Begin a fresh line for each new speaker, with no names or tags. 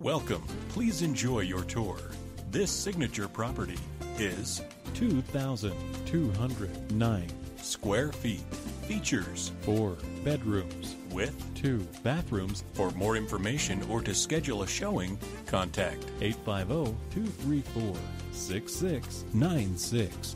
Welcome. Please enjoy your tour. This signature property is
2,209
square feet. Features
four bedrooms
with
two bathrooms.
For more information or to schedule a showing, contact
850 234 6696.